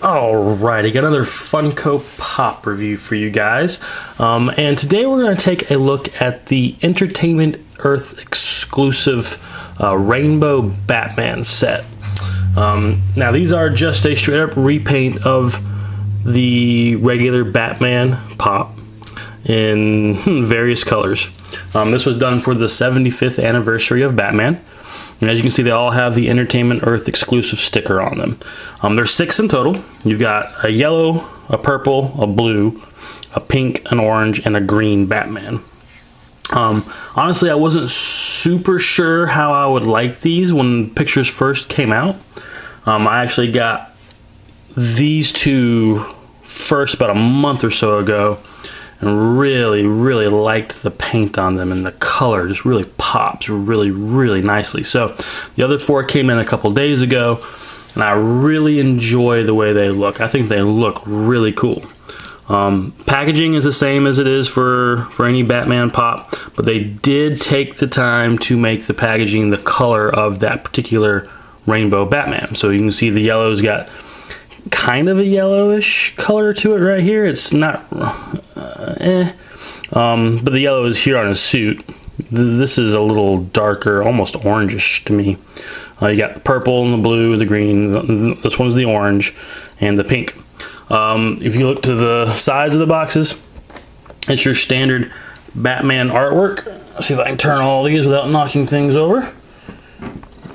Alrighty, got another Funko Pop review for you guys. Um, and today we're going to take a look at the Entertainment Earth exclusive uh, Rainbow Batman set. Um, now, these are just a straight up repaint of the regular Batman Pop in hmm, various colors. Um, this was done for the 75th anniversary of Batman. And as you can see, they all have the Entertainment Earth exclusive sticker on them. Um, there's six in total. You've got a yellow, a purple, a blue, a pink, an orange, and a green Batman. Um, honestly, I wasn't super sure how I would like these when pictures first came out. Um, I actually got these two first about a month or so ago and really, really liked the paint on them and the color just really pops really, really nicely. So the other four came in a couple days ago and I really enjoy the way they look. I think they look really cool. Um, packaging is the same as it is for, for any Batman pop, but they did take the time to make the packaging the color of that particular rainbow Batman. So you can see the yellow's got kind of a yellowish color to it right here. It's not, uh, eh. Um, but the yellow is here on his suit. This is a little darker, almost orangish to me. Uh, you got the purple and the blue, the green. This one's the orange and the pink. Um, if you look to the sides of the boxes, it's your standard Batman artwork. Let's see if I can turn all these without knocking things over.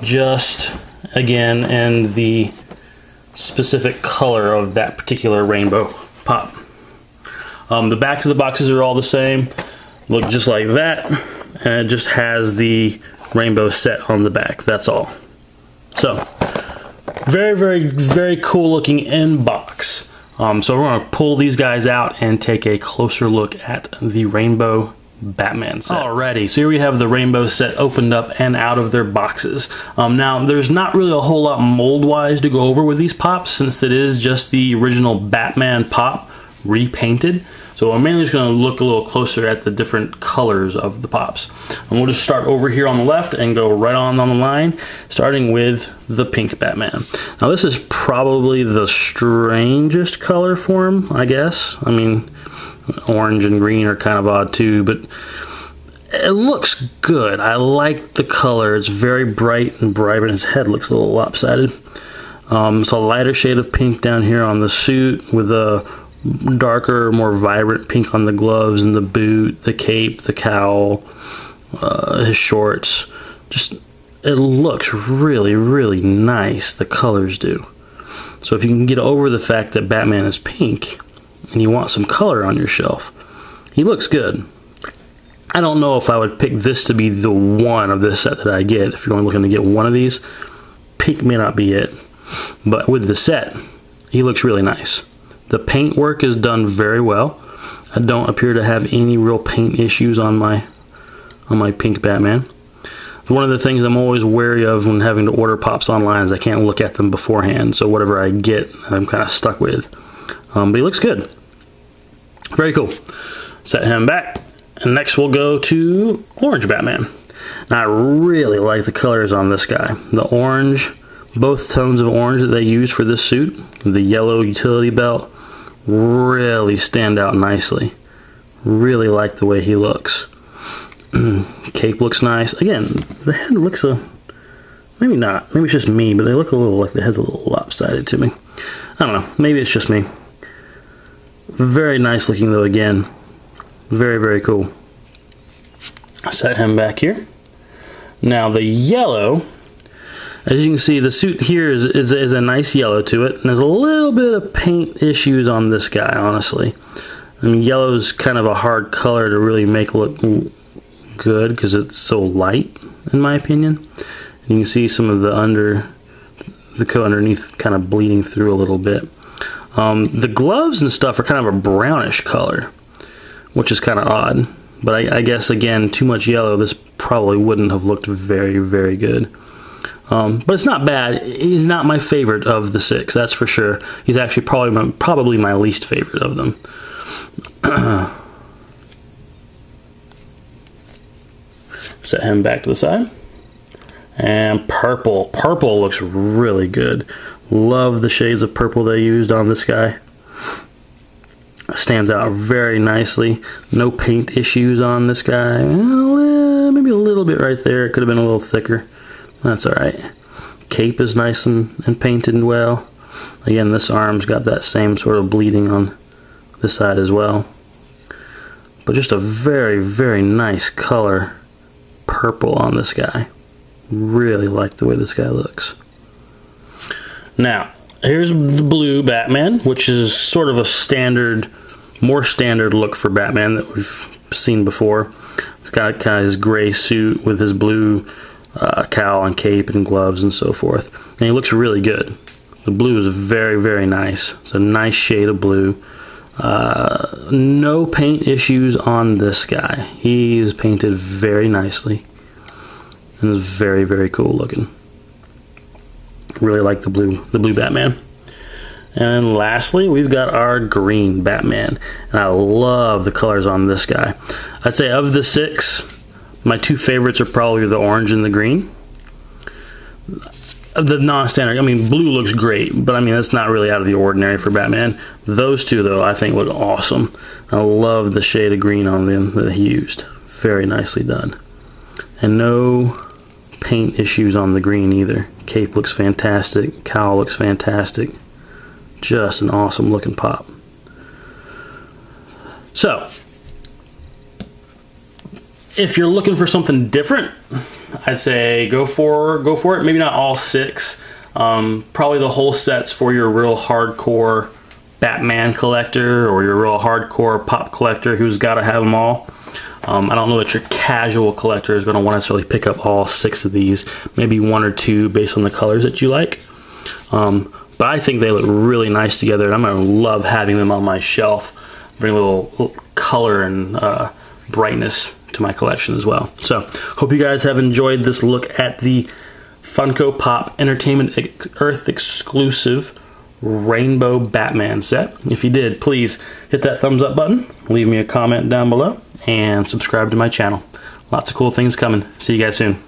Just again in the specific color of that particular rainbow pop. Um, the backs of the boxes are all the same, look just like that, and it just has the rainbow set on the back, that's all. So, very, very, very cool looking inbox. Um, so we're going to pull these guys out and take a closer look at the rainbow Batman set. Alrighty, so here we have the rainbow set opened up and out of their boxes. Um, now, there's not really a whole lot mold-wise to go over with these pops since it is just the original Batman pop repainted. So I'm mainly just going to look a little closer at the different colors of the pops. And we'll just start over here on the left and go right on on the line, starting with the pink Batman. Now this is probably the strangest color for him, I guess. I mean, orange and green are kind of odd too, but it looks good. I like the color. It's very bright and vibrant. His head looks a little lopsided. Um, it's a lighter shade of pink down here on the suit with a darker, more vibrant pink on the gloves and the boot, the cape, the cowl, uh, his shorts. Just, it looks really, really nice. The colors do. So if you can get over the fact that Batman is pink, and you want some color on your shelf, he looks good. I don't know if I would pick this to be the one of this set that I get. If you're only looking to get one of these, pink may not be it. But with the set, he looks really nice. The paint work is done very well. I don't appear to have any real paint issues on my on my pink Batman. One of the things I'm always wary of when having to order pops online is I can't look at them beforehand. So whatever I get, I'm kind of stuck with. Um, but he looks good. Very cool. Set him back. And next we'll go to Orange Batman. Now I really like the colors on this guy. The orange, both tones of orange that they use for this suit, the yellow utility belt, really stand out nicely. Really like the way he looks. Cape looks nice. Again, the head looks a, maybe not, maybe it's just me, but they look a little like the head's a little lopsided to me. I don't know, maybe it's just me. Very nice looking though again. Very, very cool. Set him back here. Now the yellow, as you can see, the suit here is, is, is, a nice yellow to it. And there's a little bit of paint issues on this guy, honestly. I mean, yellow is kind of a hard color to really make look good because it's so light, in my opinion. And you can see some of the under, the coat underneath kind of bleeding through a little bit. Um, the gloves and stuff are kind of a brownish color, which is kind of odd. But I, I, guess, again, too much yellow, this probably wouldn't have looked very, very good. Um, but it's not bad. He's not my favorite of the six, that's for sure. He's actually probably my, probably my least favorite of them. Set him back to the side. And purple. Purple looks really good Love the shades of purple they used on this guy. Stands out very nicely. No paint issues on this guy. Well, maybe a little bit right there. It could have been a little thicker. That's alright. Cape is nice and, and painted well. Again, this arm's got that same sort of bleeding on this side as well. But just a very, very nice color purple on this guy. Really like the way this guy looks. Now, here's the blue Batman, which is sort of a standard, more standard look for Batman that we've seen before. He's got kind of his gray suit with his blue uh, cowl and cape and gloves and so forth. And he looks really good. The blue is very, very nice. It's a nice shade of blue. Uh, no paint issues on this guy. He's painted very nicely and is very, very cool looking. Really like the blue, the blue Batman. And lastly, we've got our green Batman. And I love the colors on this guy. I'd say of the six, my two favorites are probably the orange and the green. The non-standard, I mean, blue looks great, but I mean, that's not really out of the ordinary for Batman. Those two, though, I think look awesome. I love the shade of green on them that he used. Very nicely done. And no paint issues on the green either. Cape looks fantastic. Cowl looks fantastic. Just an awesome looking pop. So, if you're looking for something different, I'd say go for go for it. Maybe not all six. Um, probably the whole sets for your real hardcore Batman collector or your real hardcore pop collector who's got to have them all. Um, I don't know that your casual collector is going to want to necessarily pick up all six of these. Maybe one or two based on the colors that you like. Um, but I think they look really nice together, and I'm going to love having them on my shelf. Bring a little, little color and uh, brightness to my collection as well. So, hope you guys have enjoyed this look at the Funko Pop Entertainment Earth exclusive Rainbow Batman set. If you did, please hit that thumbs up button, leave me a comment down below, and subscribe to my channel. Lots of cool things coming. See you guys soon.